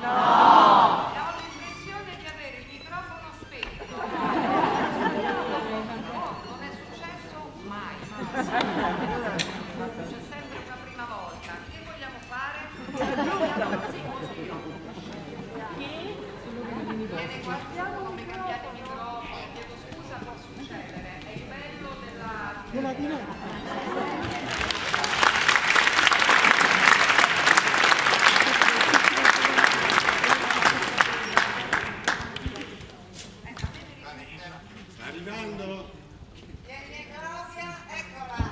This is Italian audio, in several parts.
No! Ho l'impressione di avere il microfono spento. Non è successo mai. C'è sempre una prima volta. Che vogliamo fare? Lui così così. Bene, guardiamo come cambiate il microfono. Chiedo scusa, può succedere. È il bello della... Della diretta. Arrivando. Vieni Claudia, eccola.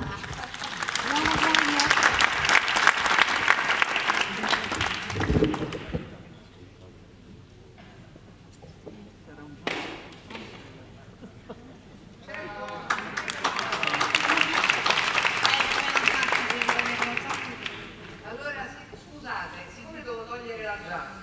Buona Claudia. Allora, scusate, siccome devo togliere la trappola,